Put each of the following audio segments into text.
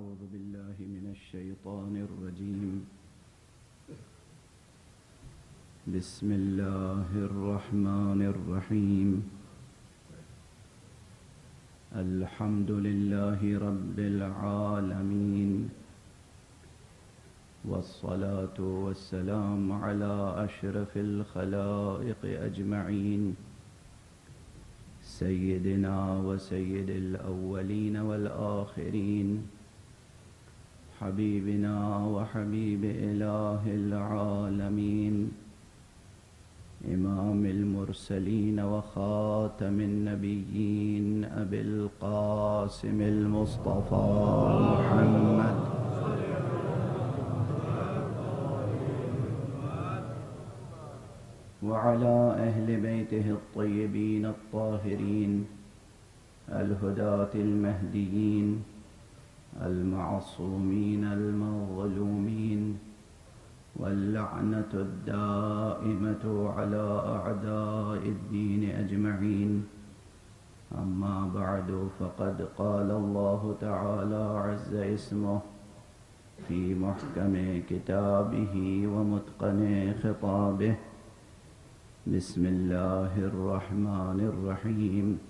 أعوذ بالله من الشيطان الرجيم. بسم الله الرحمن الرحيم. الحمد لله رب العالمين. والصلاة والسلام على أشرف الخلائق أجمعين. سيدنا وسيد الأولين والآخرين. حبيبنا وحبيب إله العالمين. إمام المرسلين وخاتم النبيين أبي القاسم المصطفى محمد. وعلى أهل بيته الطيبين الطاهرين الهداة المهديين المعصومين المظلومين واللعنة الدائمة على أعداء الدين أجمعين. أما بعد فقد قال الله تعالى عز اسمه في محكم كتابه ومتقن خطابه بسم الله الرحمن الرحيم.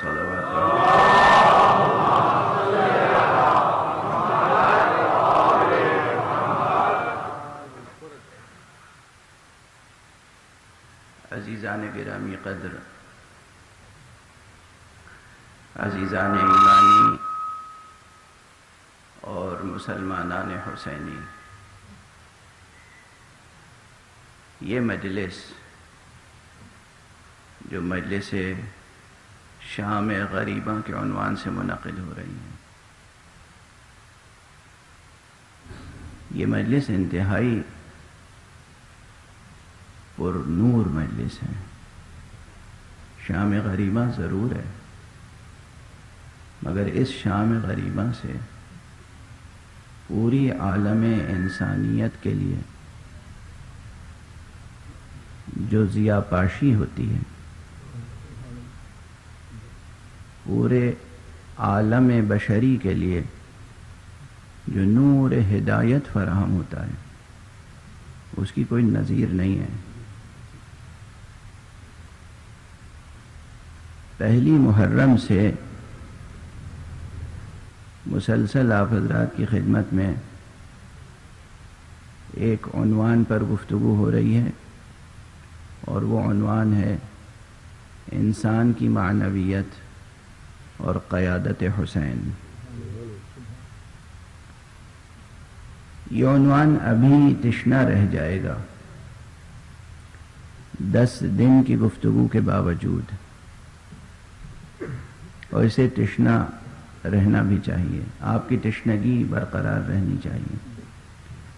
صلوات عزیزان گرامی قدر عزیزان ایمانی اور مسلمانان حسینی یہ مجلس جو مجلس شام غریباں کے عنوان سے منعقد ہو رہی ہیں۔ یہ مجلس انتہائی پر نور مجلس ہے۔ شام غریباں ضرور ہے، مگر اس شام غریباں سے پوری عالم انسانیت کے لیے جو ضیا پاشی ہوتی ہے پورے عالم بشری کے لیے جو نور ہدایت فراہم ہوتا ہے، اس کی کوئی نظیر نہیں ہے۔ پہلی محرم سے مسلسل آپ حضرات کی خدمت میں ایک عنوان پر گفتگو ہو رہی ہے اور وہ عنوان ہے انسان کی معنویت۔ اور قیادت حسین۔ یہ عنوان ابھی تشنا رہ جائے گا۔ دس دن کی گفتگو کے باوجود۔ اور اسے تشنا رہنا بھی چاہیے۔ آپ کی تشنگی برقرار رہنی چاہیے۔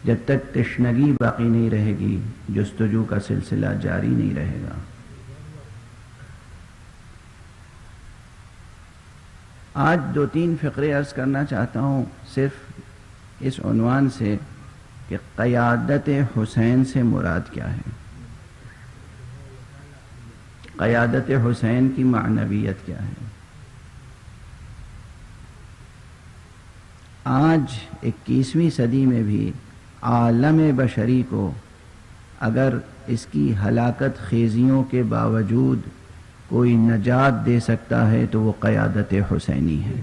جب تک تشنگی باقی نہیں رہے گی، جستجو کا سلسلہ جاری نہیں رہے گا۔ آج دو تین فقرے عرض کرنا چاہتا ہوں، صرف اس عنوان سے کہ قیادت حسین سے مراد کیا ہے۔ قیادت حسین کی معنویت کیا ہے۔ آج اکیسویں صدی میں بھی عالم بشری کو اگر اس کی ہلاکت خیزیوں کے باوجود کوئی نجات دے سکتا ہے تو وہ قیادت حسینی ہے۔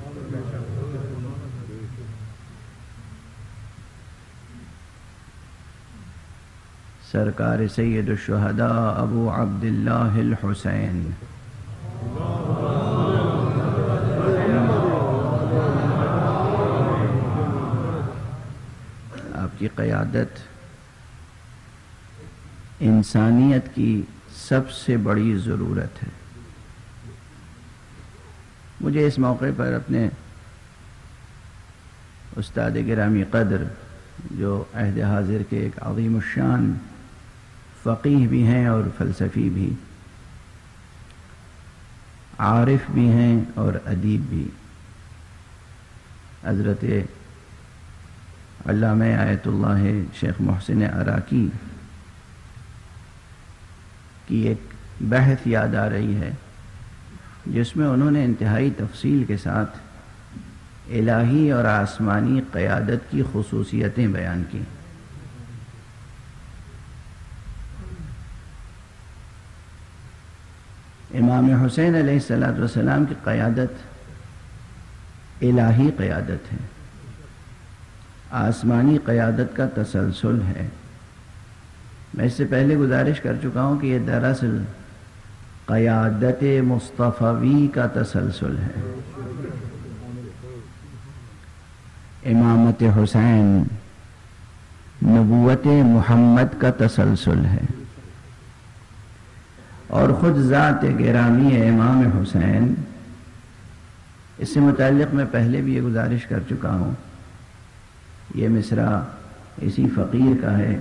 سرکار سید الشہداء ابو عبداللہ الحسین۔ آپ کی قیادت انسانیت کی سب سے بڑی ضرورت ہے۔ مجھے اس موقع پر اپنے استاد گرامی قدر، جو عہد حاضر کے ایک عظیم الشان فقیح بھی ہیں اور فلسفی بھی، عارف بھی ہیں اور ادیب بھی۔ حضرت علامہ آیت اللہ شیخ محسن عراقی کی ایک بحث یاد آ رہی ہے۔ جس میں انہوں نے انتہائی تفصیل کے ساتھ الہی اور آسمانی قیادت کی خصوصیتیں بیان کی امام حسین علیہ السلاۃ والسلام کی قیادت الہی قیادت ہے۔ آسمانی قیادت کا تسلسل ہے۔ میں اس سے پہلے گزارش کر چکا ہوں کہ یہ دراصل قیادت مصطفی کا تسلسل ہے۔ امامت حسین نبوت محمد کا تسلسل ہے۔ اور خود ذات گرامی ہے امام حسین اس سے متعلق میں پہلے بھی یہ گزارش کر چکا ہوں۔ یہ مصرع اسی فقیر کا ہے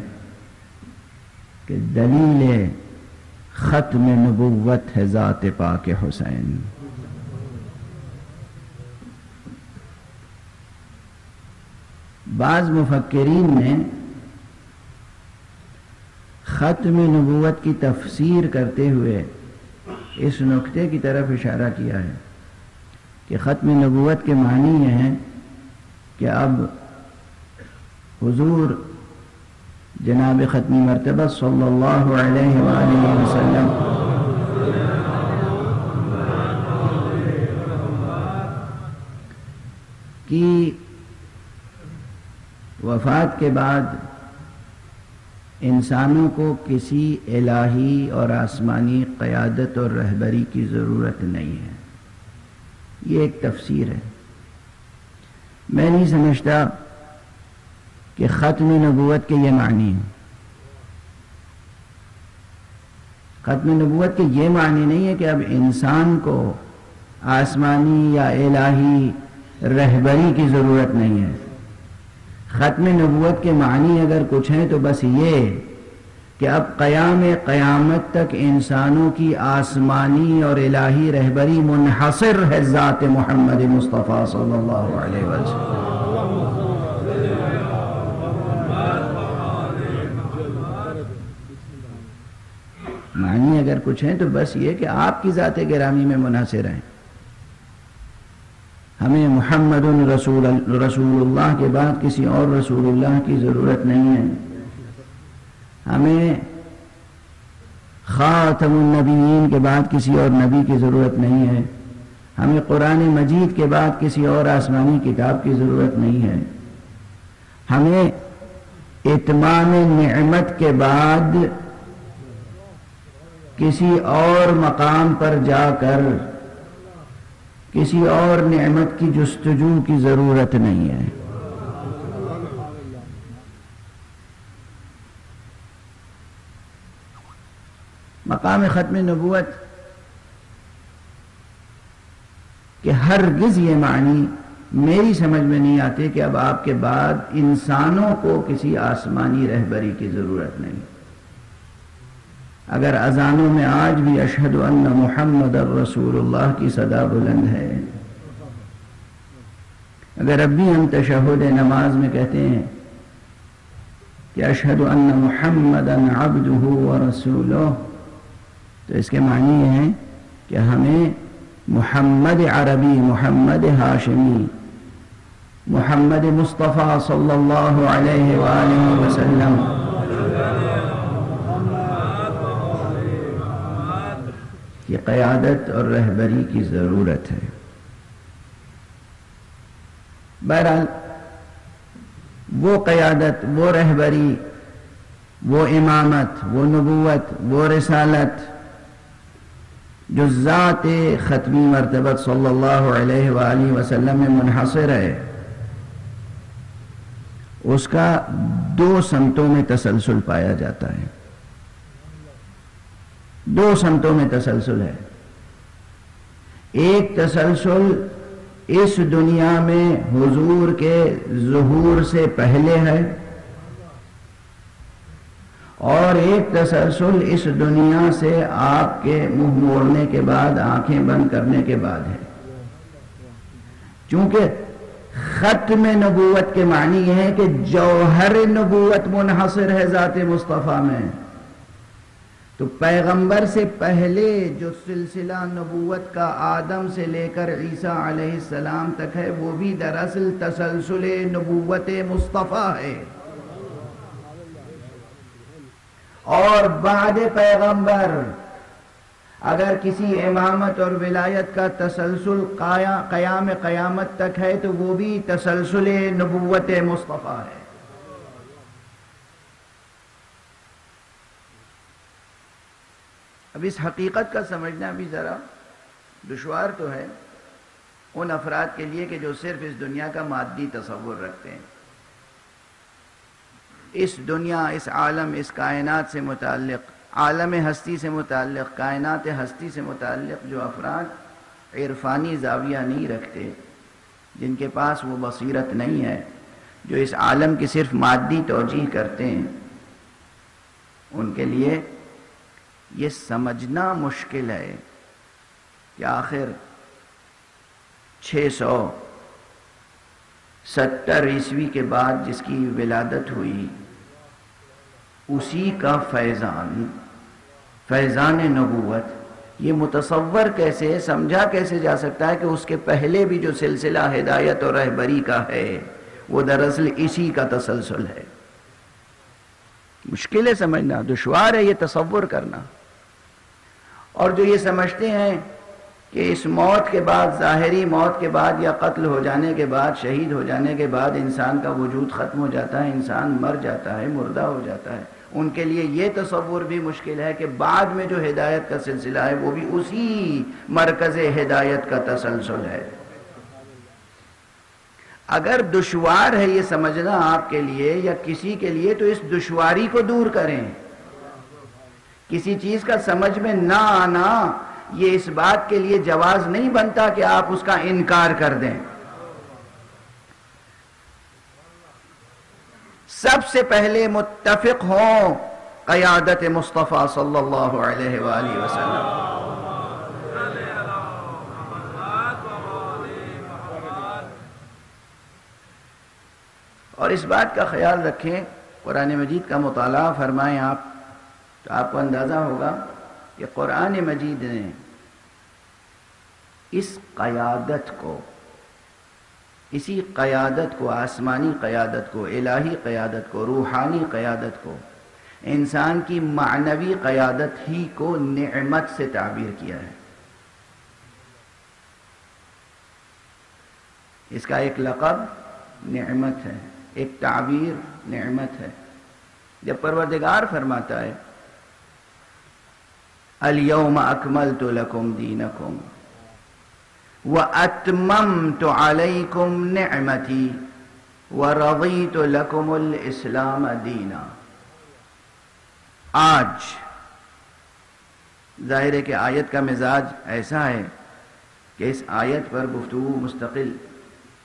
کہ دلیل ختم نبوت ہے ذات پاک حسین۔ بعض مفکرین نے ختم نبوت کی تفسیر کرتے ہوئے اس نقطے کی طرف اشارہ کیا ہے کہ ختم نبوت کے معنی یہ ہیں کہ اب حضور جناب ختمی مرتبہ صلی اللہ علیہ وآلہ وسلم۔ کی وفات کے بعد انسانوں کو کسی الہی اور آسمانی قیادت اور رہبری کی ضرورت نہیں ہے۔ یہ ایک تفسیر ہے۔ میں نہیں سمجھتا کہ ختم نبوت کے یہ معنی ہے ختم نبوت کے یہ معنی نہیں ہے کہ اب انسان کو آسمانی یا الہی رہبری کی ضرورت نہیں ہے۔ ختم نبوت کے معنی اگر کچھ ہیں تو بس یہ کہ اب قیام قیامت تک انسانوں کی آسمانی اور الہی رہبری منحصر ہے ذات محمد مصطفیٰ صلی اللہ علیہ وسلم۔ معنی اگر کچھ ہیں تو بس یہ کہ آپ کی ذات گرامی میں منحصر ہیں۔ ہمیں محمد رسول رسول اللہ کے بعد کسی اور رسول اللہ کی ضرورت نہیں ہے۔ ہمیں خاتم النبیین کے بعد کسی اور نبی کی ضرورت نہیں ہے۔ ہمیں قرآن مجید کے بعد کسی اور آسمانی کتاب کی ضرورت نہیں ہے۔ ہمیں اتمام نعمت کے بعد کسی اور مقام پر جا کر کسی اور نعمت کی جستجو کی ضرورت نہیں ہے۔ مقام ختم نبوت کہ ہر گز یہ معنی میری سمجھ میں نہیں آتے کہ اب آپ کے بعد انسانوں کو کسی آسمانی رہبری کی ضرورت نہیں۔ اگر اذانوں میں آج بھی اشہد ان محمد الرسول اللہ کی صدا بلند ہے۔ اگر اب بھی ہم تشہد نماز میں کہتے ہیں کہ اشہد ان محمد عبدہ و تو اس کے معنی یہ ہیں کہ ہمیں محمد عربی، محمد ہاشمی، محمد مصطفیٰ صلی اللہ علیہ وآلہ وسلم کی قیادت اور رہبری کی ضرورت ہے۔ بہرحال، وہ قیادت، وہ رہبری، وہ امامت، وہ نبوت، وہ رسالت، جو ذات ختمی مرتبت صلی اللہ علیہ وآلہ وسلم میں منحصر ہے، اس کا دو سمتوں میں تسلسل پایا جاتا ہے۔ دو سمتوں میں تسلسل ہے۔ ایک تسلسل اس دنیا میں حضور کے ظہور سے پہلے ہے۔ اور ایک تسلسل اس دنیا سے آپ کے منہ موڑنے کے بعد، آنکھیں بند کرنے کے بعد ہے۔ چونکہ ختم نبوت کے معنی یہ ہے کہ جوہر نبوت منحصر ہے ذات مصطفیٰ میں۔ تو پیغمبر سے پہلے جو سلسلہ نبوت کا آدم سے لے کر عیسیٰ علیہ السلام تک ہے، وہ بھی دراصل تسلسل نبوت مصطفیٰ ہے۔ اور بعد پیغمبر، اگر کسی امامت اور ولایت کا تسلسل قیام قیامت تک ہے، تو وہ بھی تسلسل نبوت مصطفیٰ ہے۔ اب اس حقیقت کا سمجھنا بھی ذرا دشوار تو ہے ان افراد کے لیے کہ جو صرف اس دنیا کا مادی تصور رکھتے ہیں۔ اس دنیا، اس عالم، اس کائنات سے متعلق، عالم ہستی سے متعلق، کائنات ہستی سے متعلق جو افراد عرفانی زاویہ نہیں رکھتے، جن کے پاس وہ بصیرت نہیں ہے، جو اس عالم کی صرف مادی توجہ کرتے ہیں، ان کے لیے یہ سمجھنا مشکل ہے کہ آخر چھ سو ستر عیسوی کے بعد جس کی ولادت ہوئی، اسی کا فیضان فیضان نبوت، یہ متصور کیسے سمجھا کیسے جا سکتا ہے کہ اس کے پہلے بھی جو سلسلہ ہدایت اور رہبری کا ہے، وہ دراصل اسی کا تسلسل ہے۔ مشکل ہے سمجھنا، دشوار ہے یہ تصور کرنا۔ اور جو یہ سمجھتے ہیں کہ اس موت کے بعد، ظاہری موت کے بعد یا قتل ہو جانے کے بعد، شہید ہو جانے کے بعد انسان کا وجود ختم ہو جاتا ہے، انسان مر جاتا ہے، مردہ ہو جاتا ہے۔ ان کے لیے یہ تصور بھی مشکل ہے کہ بعد میں جو ہدایت کا سلسلہ ہے، وہ بھی اسی مرکز ہدایت کا تسلسل ہے۔ اگر دشوار ہے یہ سمجھنا آپ کے لیے یا کسی کے لیے، تو اس دشواری کو دور کریں۔ کسی چیز کا سمجھ میں نہ آنا، یہ اس بات کے لیے جواز نہیں بنتا کہ آپ اس کا انکار کر دیں۔ سب سے پہلے متفق ہوں قیادت مصطفیٰ صلی اللہ علیہ وآلہ وسلم۔ اور اس بات کا خیال رکھیں، قرآن مجید کا مطالعہ فرمائیں آپ۔ تو آپ کو اندازہ ہوگا کہ قرآن مجید نے اس قیادت کو، اسی قیادت کو، آسمانی قیادت کو، الہی قیادت کو، روحانی قیادت کو، انسان کی معنوی قیادت ہی کو نعمت سے تعبیر کیا ہے۔ اس کا ایک لقب نعمت ہے، ایک تعبیر نعمت ہے۔ جب پروردگار فرماتا ہے اليوم اکملت لکم دینکم وَأَتْمَمْتُ عَلَيْكُمْ نِعْمَتِي وَرَضِيتُ لَكُمُ الْإِسْلَامَ دِينًا آج ظاہر ہے کہ آیت کا مزاج ایسا ہے کہ اس آیت پر گفتگو مستقل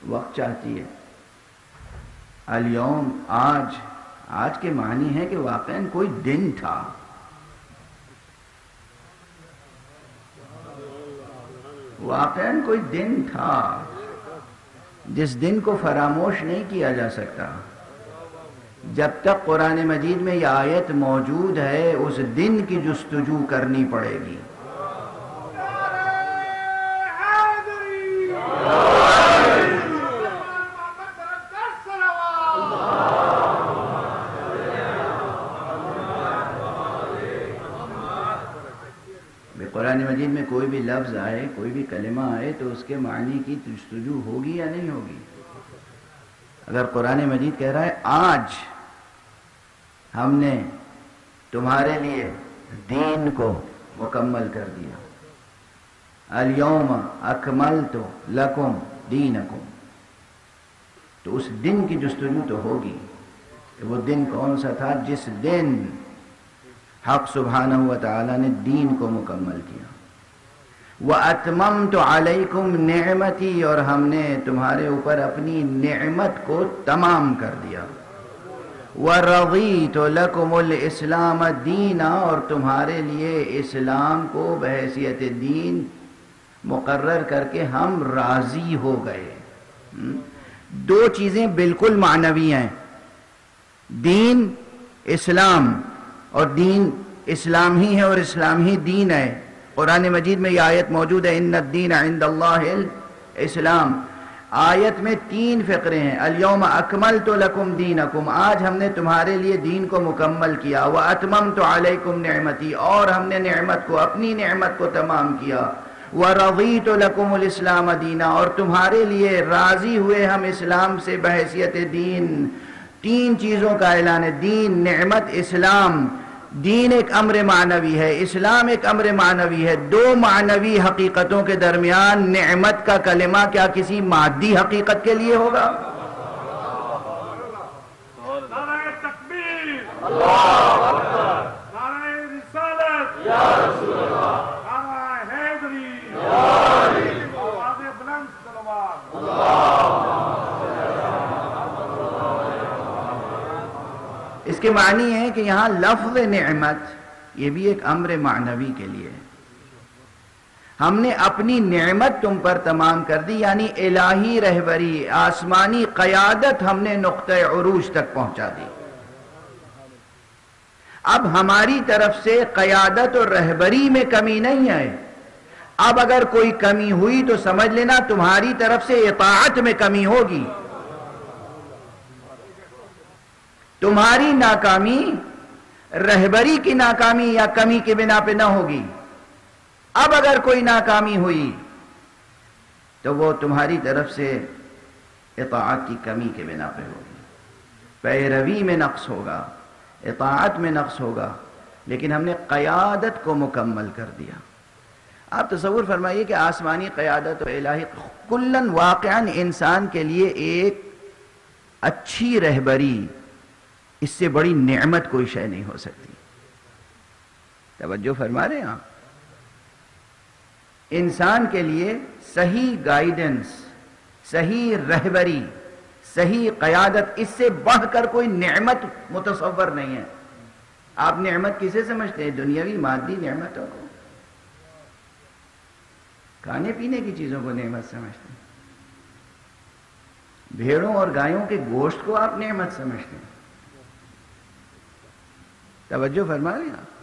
وقت چاہتی ہے۔ اليوم آج آج کے معنی ہے کہ واقعا کوئی دن تھا۔ واقعا کوئی دن تھا جس دن کو فراموش نہیں کیا جا سکتا۔ جب تک قرآن مجید میں یہ آیت موجود ہے، اس دن کی جستجو کرنی پڑے گی قرآن مجید میں کوئی بھی لفظ آئے، کوئی بھی کلمہ آئے تو اس کے معنی کی جستجو ہوگی یا نہیں ہوگی؟ اگر قرآن مجید کہہ رہا ہے، آج ہم نے تمہارے لیے دین کو مکمل کر دیا۔ اليوم اکملت لکم دینکم۔ تو اس دن کی جستجو تو ہوگی کہ وہ دن کون سا تھا جس دن حق سبحانہ و تعالی نے دین کو مکمل کیا۔ وہ اتمم تو علیکم نعمتی اور ہم نے تمہارے اوپر اپنی نعمت کو تمام کر دیا۔ وہ رغی تو لکم الاسلام دینا اور تمہارے لیے اسلام کو بحیثیت دین مقرر کر کے ہم راضی ہو گئے۔ دو چیزیں بالکل معنوی ہیں۔ دین اسلام اور دین اسلام ہی ہے اور اسلام ہی دین ہے۔ قرآن مجید میں یہ آیت موجود ہے ان الدین عند اللہ اسلام آیت میں تین فقرے ہیں الیوم اکمل تو لکم دینکم آج ہم نے تمہارے لیے دین کو مکمل کیا وہ اتمم تو علیکم نعمتی اور ہم نے نعمت کو، اپنی نعمت کو تمام کیا وہ روی تو لکم الاسلام دینا اور تمہارے لیے راضی ہوئے ہم اسلام سے بحثیت دین، تین چیزوں کا اعلان ہے، دین، نعمت، اسلام۔ دین ایک امر معنوی ہے اسلام ایک امر معنوی ہے۔ دو معنوی حقیقتوں کے درمیان نعمت کا کلمہ کیا کسی مادی حقیقت کے لیے ہوگا؟ اس کے معنی ہے کہ یہاں لفظ نعمت، یہ بھی ایک امر معنوی کے لیے ہم نے اپنی نعمت تم پر تمام کر دی یعنی الہی رہبری، آسمانی قیادت ہم نے نقطۂ عروج تک پہنچا دی۔ اب ہماری طرف سے قیادت اور رہبری میں کمی نہیں ہے۔ اب اگر کوئی کمی ہوئی تو سمجھ لینا تمہاری طرف سے اطاعت میں کمی ہوگی۔ تمہاری ناکامی رہبری کی ناکامی یا کمی کے بنا پہ نہ ہوگی۔ اب اگر کوئی ناکامی ہوئی تو وہ تمہاری طرف سے اطاعت کی کمی کے بنا پہ ہوگی۔ پیروی میں نقص ہوگا، اطاعت میں نقص ہوگا، لیکن ہم نے قیادت کو مکمل کر دیا۔ آپ تصور فرمائیے کہ آسمانی قیادت و الہی کلن واقعا انسان کے لیے ایک اچھی رہبری اس سے بڑی نعمت کوئی شے نہیں ہو سکتی۔ توجہ فرما رہے ہیں آپ؟ انسان کے لیے صحیح گائیڈنس صحیح رہبری، صحیح قیادت، اس سے بڑھ کر کوئی نعمت متصور نہیں ہے۔ آپ نعمت کسے سمجھتے ہیں؟ دنیاوی، مادی نعمتوں کو۔ کھانے پینے کی چیزوں کو نعمت سمجھتے ہیں۔ بھیڑوں اور گایوں کے گوشت کو آپ نعمت سمجھتے ہیں۔ توجہ فرما رہے ہیں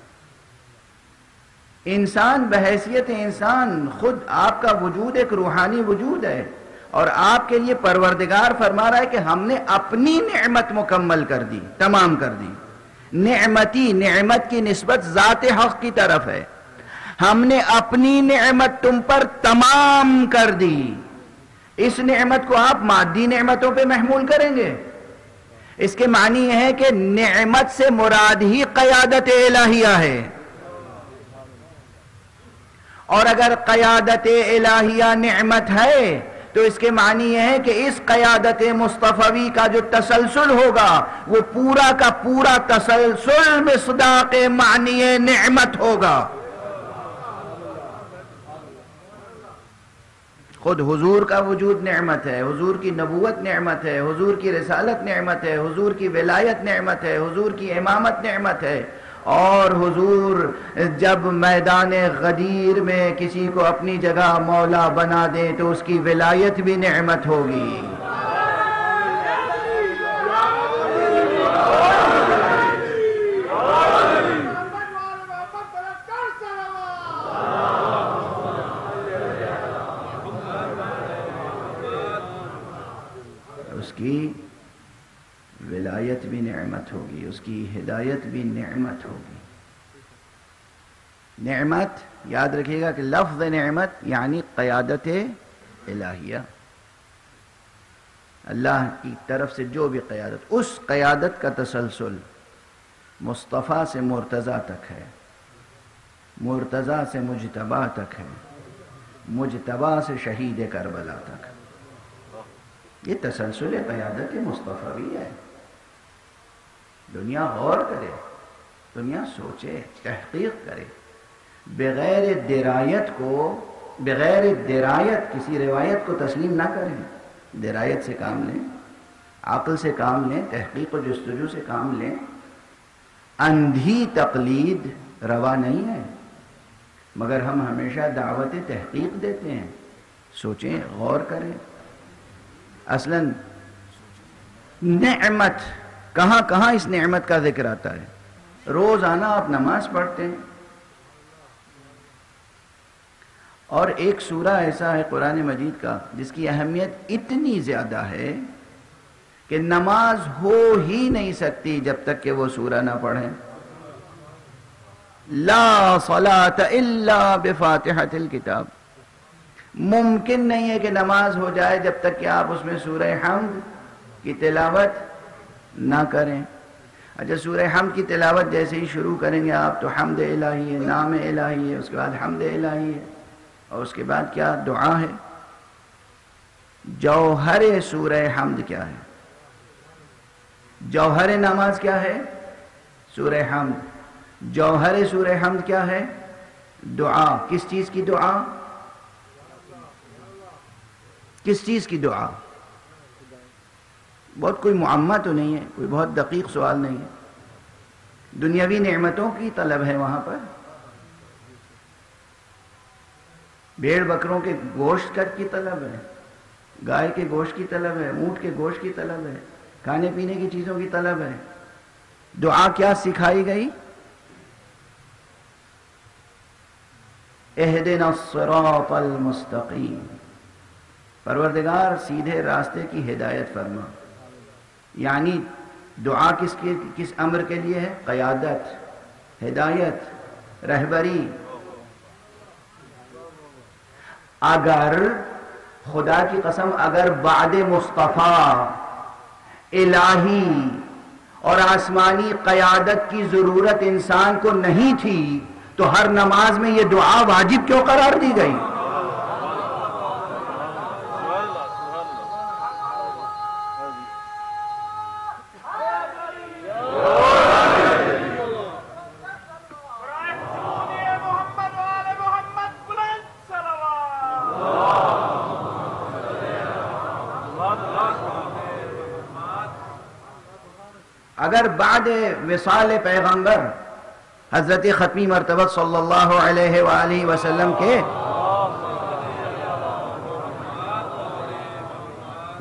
انسان بحیثیت انسان خود آپ کا وجود ایک روحانی وجود ہے اور آپ کے لیے پروردگار فرما رہا ہے کہ ہم نے اپنی نعمت مکمل کر دی، تمام کر دی۔ نعمتی، نعمت کی نسبت ذات حق کی طرف ہے۔ ہم نے اپنی نعمت تم پر تمام کر دی۔ اس نعمت کو آپ مادی نعمتوں پہ محمول کریں گے۔ اس کے معنی یہ ہے کہ نعمت سے مراد ہی قیادت الہیہ ہے۔ اور اگر قیادت الہیہ نعمت ہے، تو اس کے معنی یہ ہے کہ اس قیادت مصطفی کا جو تسلسل ہوگا، وہ پورا کا پورا تسلسل مصداق معنی نعمت ہوگا۔ خود حضور کا وجود نعمت ہے، حضور کی نبوت نعمت ہے، حضور کی رسالت نعمت ہے، حضور کی ولایت نعمت ہے، حضور کی امامت نعمت ہے۔ اور حضور جب میدان غدیر میں کسی کو اپنی جگہ مولا بنا دیں تو اس کی ولایت بھی نعمت ہوگی۔ ولایت بھی نعمت ہوگی، اس کی ہدایت بھی نعمت ہوگی۔ نعمت، یاد رکھیے گا کہ لفظ نعمت یعنی قیادت الہیہ۔ اللہ کی طرف سے جو بھی قیادت، اس قیادت کا تسلسل مصطفیٰ سے مرتضی تک ہے۔ مرتضی سے مجتبہ تک ہے۔ مجتبہ سے شہید کربلا تک۔ یہ تسلسل قیادت مصطفیٰ بھی ہے۔ دنیا غور کرے، دنیا سوچے، تحقیق کرے۔ بغیر درایت کو، بغیر درایت کسی روایت کو تسلیم نہ کریں۔ درایت سے کام لیں، عقل سے کام لیں، تحقیق و جستجو سے کام لیں۔ اندھی تقلید روا نہیں ہے، مگر ہم ہمیشہ دعوت تحقیق دیتے ہیں۔ سوچیں، غور کریں۔ اصلا نعمت، کہاں کہاں اس نعمت کا ذکر آتا ہے؟ روز آنا آپ نماز پڑھتے ہیں۔ اور ایک سورہ ایسا ہے قرآن مجید کا، جس کی اہمیت اتنی زیادہ ہے کہ نماز ہو ہی نہیں سکتی جب تک کہ وہ سورہ نہ پڑھیں۔ لا صلاة الا بفاتحة الكتاب۔ ممکن نہیں ہے کہ نماز ہو جائے جب تک کہ آپ اس میں سورہ حمد کی تلاوت نہ کریں۔ اچھا سورہ حمد کی تلاوت جیسے ہی شروع کریں گے، آپ تو حمد الہی ہے، نام الہی ہے، اس کے بعد حمد الہی ہے، اور اس کے بعد کیا دعا ہے؟ جوہر سورہ حمد کیا ہے؟ جوہر نماز کیا ہے؟ سورہ حمد۔ جوہر سورہ حمد کیا ہے؟ دعا۔ کس چیز کی دعا؟ کس چیز کی دعا؟ بہت کوئی معمہ تو نہیں ہے، کوئی بہت دقیق سوال نہیں ہے۔ دنیاوی نعمتوں کی طلب ہے وہاں پر۔ بھیڑ بکروں کے گوشت کی طلب ہے، گائے کے گوشت کی طلب ہے، اونٹ کے گوشت کی طلب ہے، کھانے پینے کی چیزوں کی طلب ہے۔ دعا کیا سکھائی گئی؟ اہدنا الصراط المستقیم۔ پروردگار سیدھے راستے کی ہدایت فرما۔ یعنی دعا کس کے کس امر کے لیے ہے؟ قیادت، ہدایت، رہبری۔ اگر خدا کی قسم، اگر بعد مصطفیٰ، الہی اور آسمانی قیادت کی ضرورت انسان کو نہیں تھی، تو ہر نماز میں یہ دعا واجب کیوں قرار دی گئی؟ بعد وصال پیغمبر حضرت ختمی مرتبہ صلی اللہ علیہ وآلہ وسلم کے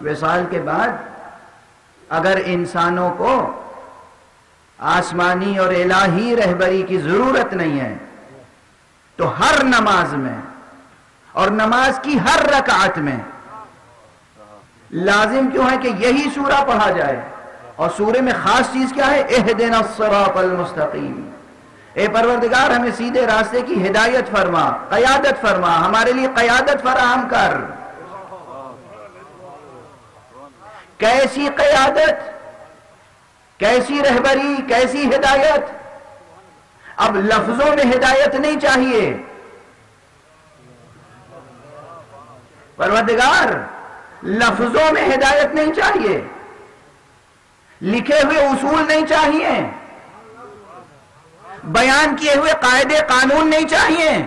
وصال کے بعد اگر انسانوں کو آسمانی اور الہی رہبری کی ضرورت نہیں ہے، تو ہر نماز میں اور نماز کی ہر رکعت میں لازم کیوں ہے کہ یہی سورہ پڑھا جائے؟ اور سورہ میں خاص چیز کیا ہے؟ اہدنا الصراط المستقیم۔ اے پروردگار، ہمیں سیدھے راستے کی ہدایت فرما، قیادت فرما، ہمارے لیے قیادت فراہم کر۔ کیسی قیادت؟ کیسی رہبری؟ کیسی ہدایت؟ اب لفظوں میں ہدایت نہیں چاہیے۔ پروردگار، لفظوں میں ہدایت نہیں چاہیے۔ لکھے ہوئے اصول نہیں چاہیے۔ بیان کیے ہوئے قاعدے قانون نہیں چاہیے۔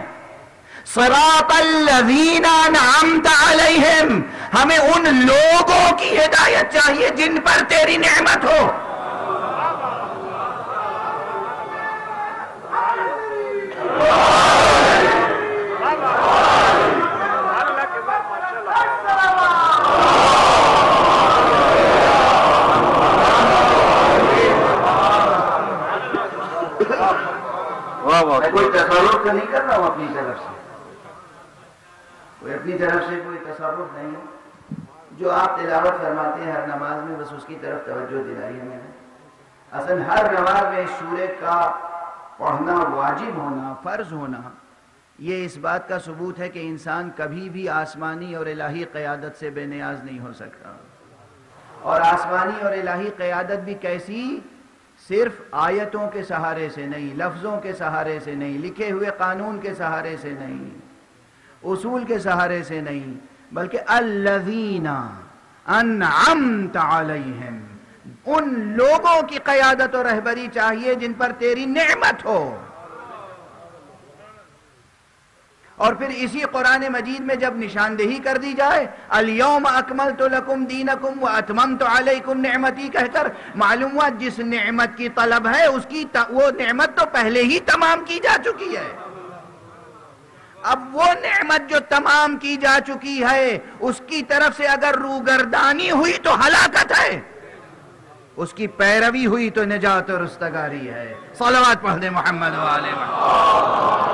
صراط الذین انعمت علیہم، ہمیں ان لوگوں کی ہدایت چاہیے جن پر تیری نعمت ہو۔ کوئی تصرف تو نہیں کر رہا ہوں اپنی طرف سے کوئی اپنی طرف سے کوئی تصرف نہیں جو آپ تلاوت فرماتے ہیں ہر نماز میں بس اس کی طرف توجہ دلائی ہے میں نے اصل ہر نماز میں سورہ کا پڑھنا واجب ہونا فرض ہونا یہ اس بات کا ثبوت ہے کہ انسان کبھی بھی آسمانی اور الہی قیادت سے بے نیاز نہیں ہو سکتا اور آسمانی اور الہی قیادت بھی کیسی صرف آیتوں کے سہارے سے نہیں، لفظوں کے سہارے سے نہیں، لکھے ہوئے قانون کے سہارے سے نہیں، اصول کے سہارے سے نہیں، بلکہ الذین انعمت علیہم، ان لوگوں کی قیادت و رہبری چاہیے جن پر تیری نعمت ہو۔ اور پھر اسی قرآن مجید میں جب نشاندہی کر دی جائے الیوم اکمل تو لکم دینکم و اتمم تو علیکم نعمتی، کہہ کر معلوم ہوا جس نعمت کی طلب ہے، اس کی وہ نعمت تو پہلے ہی تمام کی جا چکی ہے۔ اب وہ نعمت جو تمام کی جا چکی ہے، اس کی طرف سے اگر روگردانی ہوئی تو ہلاکت ہے۔ اس کی پیروی ہوئی تو نجات اور استگاری ہے۔ صلوات پڑھ دے محمد و محمد۔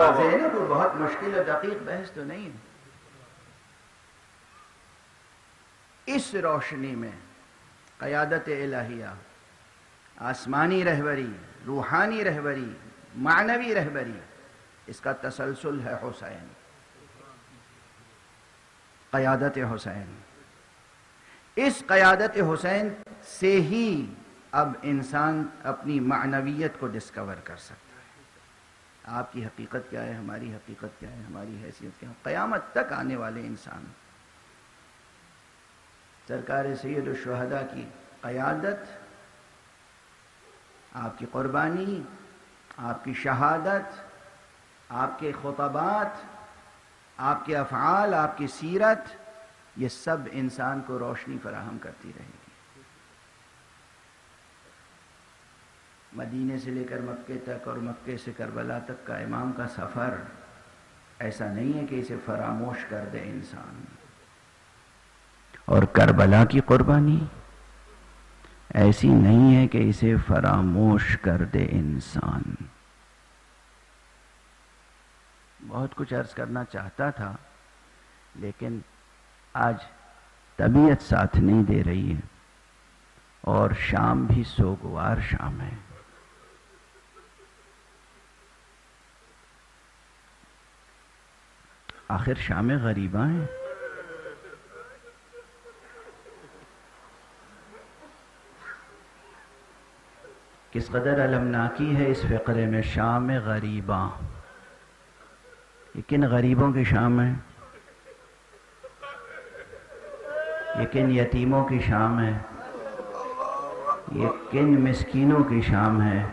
واضح ہے نا کوئی بہت مشکل اور دقیق بحث تو نہیں ہے۔ اس روشنی میں قیادت الہیہ آسمانی رہبری روحانی رہبری معنوی رہبری اس کا تسلسل ہے حسین۔ قیادت حسین۔ اس قیادت حسین سے ہی اب انسان اپنی معنویت کو ڈسکور کر سکتا آپ کی حقیقت کیا ہے، ہماری حقیقت کیا ہے، ہماری حیثیت کیا ہے؟ قیامت تک آنے والے انسان سرکار سید الشہداء کی قیادت، آپ کی قربانی، آپ کی شہادت، آپ کے خطبات، آپ کے افعال، آپ کی سیرت، یہ سب انسان کو روشنی فراہم کرتی رہے مدینے سے لے کر مکے تک اور مکے سے کربلا تک کا امام کا سفر، ایسا نہیں ہے کہ اسے فراموش کر دے انسان۔ اور کربلا کی قربانی؟ ایسی نہیں ہے کہ اسے فراموش کر دے انسان۔ بہت کچھ عرض کرنا چاہتا تھا، لیکن آج طبیعت ساتھ نہیں دے رہی ہے اور شام بھی سوگوار شام ہے۔ آخر شام غریباں ہیں۔ کس قدر علمناکی ہے اس فقرے میں شام غریباں۔ یہ کن غریبوں کی شام ہے؟ یہ کن یتیموں کی شام ہے؟ یہ کن مسکینوں کی شام ہے؟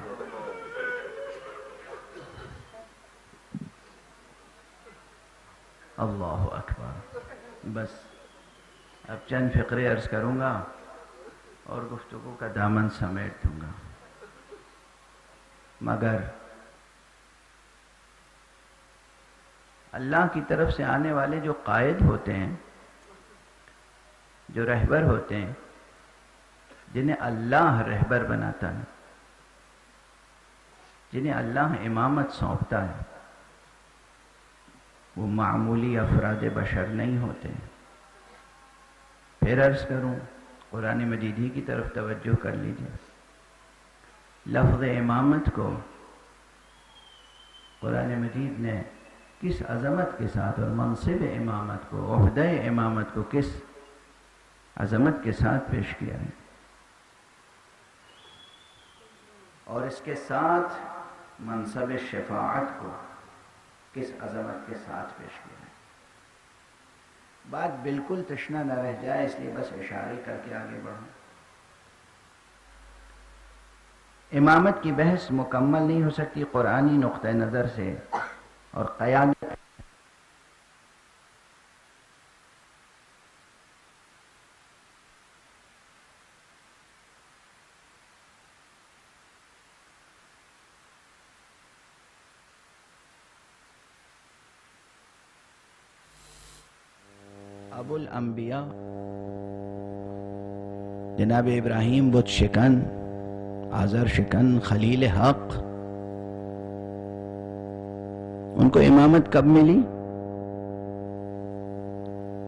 اللہ اکبر۔ بس، اب چند فقرے عرض کروں گا اور گفتگو کا دامن سمیٹ دوں گا۔ مگر اللہ کی طرف سے آنے والے جو قائد ہوتے ہیں، جو رہبر ہوتے ہیں، جنہیں اللہ رہبر بناتا ہے، جنہیں اللہ امامت سونپتا ہے وہ معمولی افراد بشر نہیں ہوتے پھر عرض کروں، قرآن مجیدی کی طرف توجہ کر لیجیے لفظ امامت کو قرآن مجید نے کس عظمت کے ساتھ اور منصب امامت کو، عہدہ امامت کو کس عظمت کے ساتھ پیش کیا ہے؟ اور اس کے ساتھ منصب شفاعت کو کس عظمت کے ساتھ پیش کیا ہے۔ بات بالکل تشنا نہ رہ جائے، اس لیے بس اشارے کر کے آگے بڑھوں۔ امامت کی بحث مکمل نہیں ہو سکتی، قرآنی نقطہ نظر سے اور قیادت ابو الانبیاء جناب ابراہیم بت شکن آزر شکن، خلیل حق. ان کو امامت کب ملی؟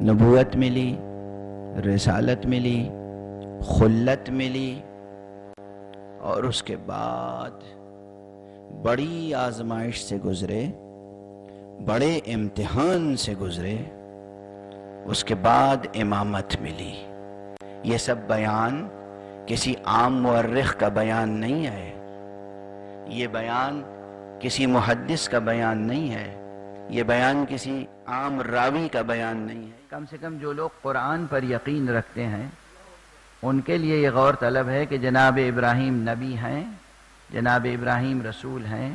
نبوت ملی، رسالت ملی، خلت ملی، اور اس کے بعد بڑی آزمائش سے گزرے، بڑے امتحان سے گزرے اس کے بعد امامت ملی۔ یہ سب بیان کسی عام مورخ کا بیان نہیں ہے۔ یہ بیان کسی محدث کا بیان نہیں ہے۔ یہ بیان کسی عام راوی کا بیان نہیں ہے۔ کم سے کم جو لوگ قرآن پر یقین رکھتے ہیں، ان کے لیے یہ غور طلب ہے کہ جناب ابراہیم نبی ہیں، جناب ابراہیم رسول ہیں،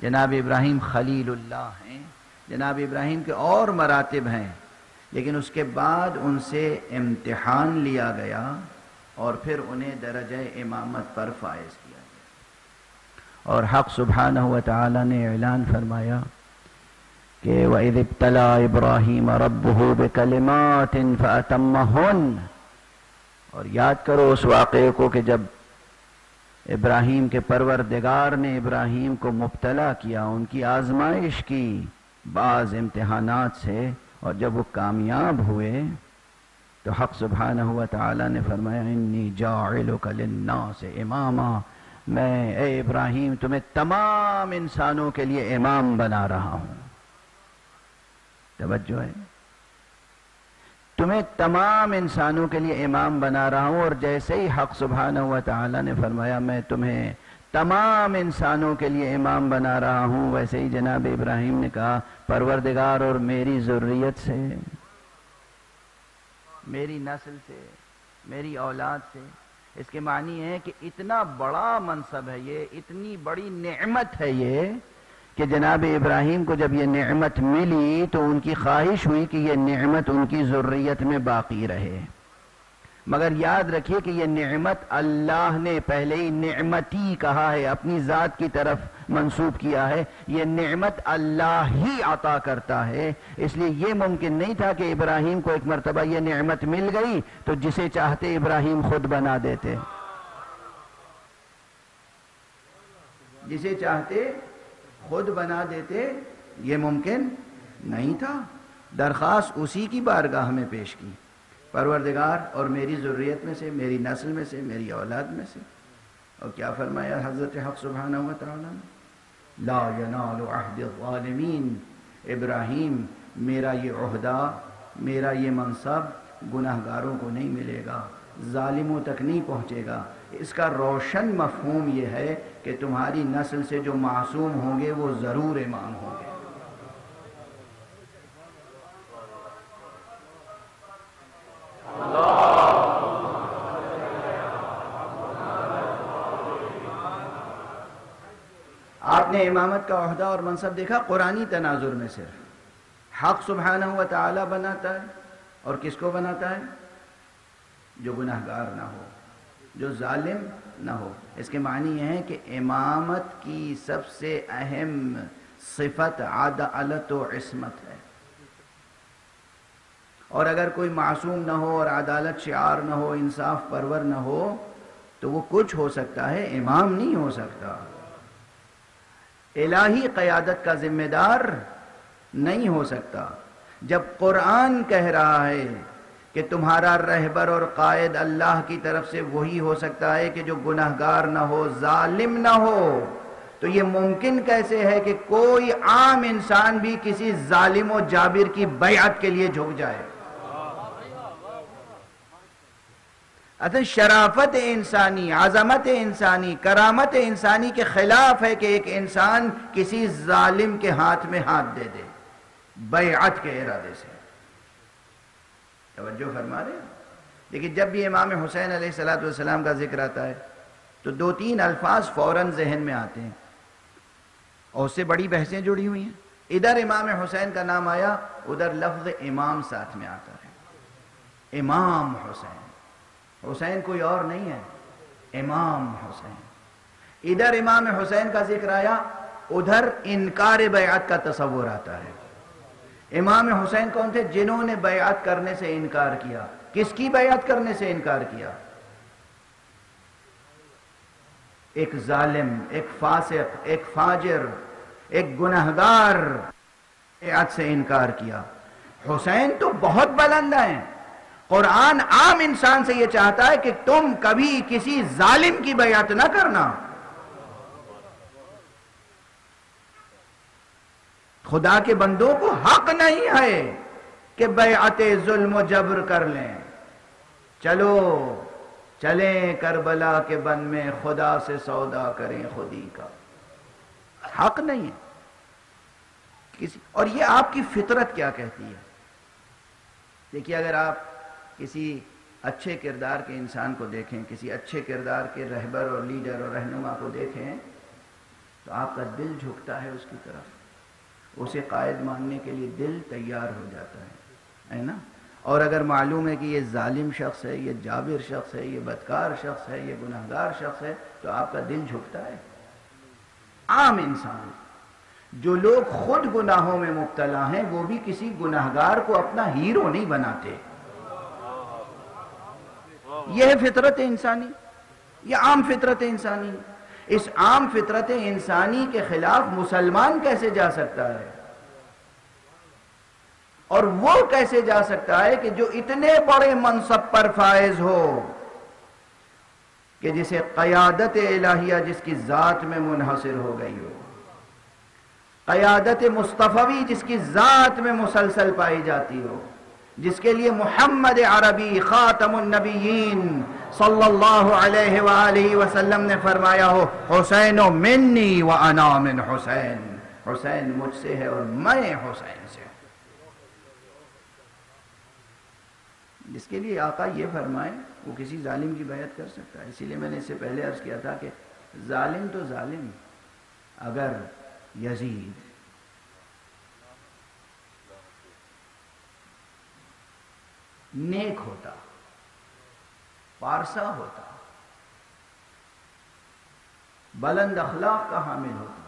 جناب ابراہیم خلیل اللہ ہیں، جناب ابراہیم کے اور مراتب ہیں۔ لیکن اس کے بعد ان سے امتحان لیا گیا اور پھر انہیں درجہ امامت پر فائز کیا گیا۔ اور حق سبحانہ و تعالی نے اعلان فرمایا کہ وَإِذِ ابْتَلَى إِبْرَاهِيمَ رَبُّهُ بِكَلِمَاتٍ فَأَتَمَّهُنْ۔ اور یاد کرو اس واقعے کو کہ جب ابراہیم کے پروردگار نے ابراہیم کو مبتلا کیا، ان کی آزمائش کی بعض امتحانات سے اور جب وہ کامیاب ہوئے تو حق سبحانہ و تعالی نے فرمایا، انی جاعلک للناس اماما۔ میں، اے ابراہیم، تمہیں تمام انسانوں کے لیے امام بنا رہا ہوں۔ توجہ ہے۔ تمہیں تمام انسانوں کے لیے امام بنا رہا ہوں اور جیسے ہی حق سبحانہ و تعالی نے فرمایا، میں تمہیں تمام انسانوں کے لیے امام بنا رہا ہوں، ویسے ہی جناب ابراہیم نے کہا، پروردگار اور میری ضروریت سے، میری نسل سے، میری اولاد سے۔ اس کے معنی ہے کہ اتنا بڑا منصب ہے یہ، اتنی بڑی نعمت ہے یہ کہ جناب ابراہیم کو جب یہ نعمت ملی تو ان کی خواہش ہوئی کہ یہ نعمت ان کی ضروریت میں باقی رہے۔ مگر یاد رکھیے کہ یہ نعمت اللہ نے پہلے ہی نعمتی کہا ہے، اپنی ذات کی طرف منسوب کیا ہے۔ یہ نعمت اللہ ہی عطا کرتا ہے۔ اس لیے یہ ممکن نہیں تھا کہ ابراہیم کو ایک مرتبہ یہ نعمت مل گئی تو جسے چاہتے ابراہیم خود بنا دیتے۔ جسے چاہتے خود بنا دیتے، یہ ممکن نہیں تھا۔ درخواست اسی کی بارگاہ میں پیش کی۔ پروردگار اور میری ضروریت میں سے، میری نسل میں سے، میری اولاد میں سے۔ اور کیا فرمایا حضرت حق سبحانہ و تعالیٰ لا ینال عہد الظالمین۔ ابراہیم، میرا یہ عہدہ، میرا یہ منصب گناہ گاروں کو نہیں ملے گا، ظالموں تک نہیں پہنچے گا۔ اس کا روشن مفہوم یہ ہے کہ تمہاری نسل سے جو معصوم ہوں گے، وہ ضرور امام ہوں گے۔ نے امامت کا عہدہ اور منصب دیکھا، قرآنی تناظر میں صرف حق سبحانہ و تعالی بناتا ہے اور کس کو بناتا ہے؟ جو گناہ گار نہ ہو، جو ظالم نہ ہو۔ اس کے معنی یہ ہے کہ امامت کی سب سے اہم صفت عدالت و عصمت ہے۔ اور اگر کوئی معصوم نہ ہو اور عدالت شعار نہ ہو، انصاف پرور نہ ہو، تو وہ کچھ ہو سکتا ہے، امام نہیں ہو سکتا۔ الہی قیادت کا ذمہ دار نہیں ہو سکتا۔ جب قرآن کہہ رہا ہے کہ تمہارا رہبر اور قائد اللہ کی طرف سے وہی ہو سکتا ہے کہ جو گناہ گار نہ ہو، ظالم نہ ہو، تو یہ ممکن کیسے ہے کہ کوئی عام انسان بھی کسی ظالم و جابر کی بیعت کے لیے جھک جائے؟ اصل شرافت انسانی، عظمت انسانی، کرامت انسانی کے خلاف ہے کہ ایک انسان کسی ظالم کے ہاتھ میں ہاتھ دے دے، بیعت کے ارادے سے۔ توجہ فرما رہے ہیں؟ لیکن جب بھی امام حسین علیہ السلام کا ذکر آتا ہے، تو دو تین الفاظ فوراً ذہن میں آتے ہیں۔ اور اس سے بڑی بحثیں جڑی ہوئی ہیں۔ ادھر امام حسین کا نام آیا، ادھر لفظ امام ساتھ میں آتا ہے۔ امام حسین۔ حسین کوئی اور نہیں ہے۔ امام حسین۔ ادھر امام حسین کا ذکر آیا، ادھر انکار بیعت کا تصور آتا ہے۔ امام حسین کون تھے؟ جنہوں نے بیعت کرنے سے انکار کیا۔ کس کی بیعت کرنے سے انکار کیا؟ ایک ظالم، ایک فاسق، ایک فاجر، ایک گنہگار بیعت سے انکار کیا۔ حسین تو بہت بلند ہیں۔ قرآن عام انسان سے یہ چاہتا ہے کہ تم کبھی کسی ظالم کی بیعت نہ کرنا۔ خدا کے بندوں کو حق نہیں ہے کہ بیعت ظلم و جبر کر لیں۔ چلو، چلیں کربلا کے بن میں خدا سے سودا کریں خودی کا۔ حق نہیں ہے۔ کسی، اور یہ آپ کی فطرت کیا کہتی ہے؟ دیکھیے، اگر آپ کسی اچھے کردار کے انسان کو دیکھیں، کسی اچھے کردار کے رہبر اور لیڈر اور رہنما کو دیکھیں، تو آپ کا دل جھکتا ہے اس کی طرف۔ اسے قائد ماننے کے لیے دل تیار ہو جاتا ہے ہے نا؟ اور اگر معلوم ہے کہ یہ ظالم شخص ہے، یہ جابر شخص ہے، یہ بدکار شخص ہے، یہ گناہ گار شخص ہے، تو آپ کا دل جھکتا ہے۔ عام انسان، جو لوگ خود گناہوں میں مبتلا ہیں، وہ بھی کسی گناہ گار کو اپنا ہیرو نہیں بناتے۔ یہ ہے فطرت انسانی، یہ عام فطرت انسانی۔ اس عام فطرت انسانی کے خلاف مسلمان کیسے جا سکتا ہے؟ اور وہ کیسے جا سکتا ہے کہ جو اتنے بڑے منصب پر فائز ہو کہ جسے قیادت الہیہ، جس کی ذات میں منحصر ہو گئی ہو۔ قیادت مصطفی، جس کی ذات میں مسلسل پائی جاتی ہو۔ جس کے لیے محمد عربی خاتم النبیین صلی اللہ علیہ وآلہ وسلم نے فرمایا ہو، حسین و منی و انا من حسین۔ حسین مجھ سے ہے اور میں حسین سے جس کے لیے آقا یہ فرمائے، وہ کسی ظالم کی بیعت کر سکتا ہے۔ اسی لیے میں نے اس سے پہلے عرض کیا تھا کہ ظالم تو ظالم، اگر یزید نیک ہوتا، پارسا ہوتا، بلند اخلاق کا حامل ہوتا۔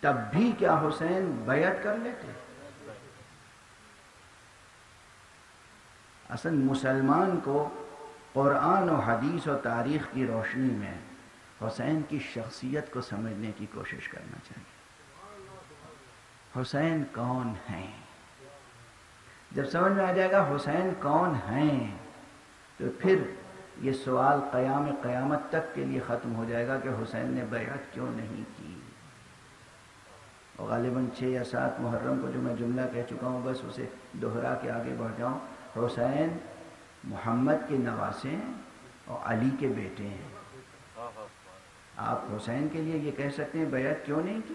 تب بھی کیا حسین بیعت کر لیتے؟ اصل مسلمان کو قرآن و حدیث و تاریخ کی روشنی میں حسین کی شخصیت کو سمجھنے کی کوشش کرنا چاہیے۔ حسین کون ہیں؟ جب سمجھ میں آ جائے گا حسین کون ہیں، تو پھر یہ سوال قیام قیامت تک کے لیے ختم ہو جائے گا کہ حسین نے بیعت کیوں نہیں کی۔ اور غالباً چھ یا سات محرم کو جو میں جملہ کہہ چکا ہوں، بس اسے دہرا کے آگے بڑھ جاؤں۔ حسین محمد کے نواسے ہیں اور علی کے بیٹے ہیں۔ آپ حسین کے لیے یہ کہہ سکتے ہیں، بیعت کیوں نہیں کی؟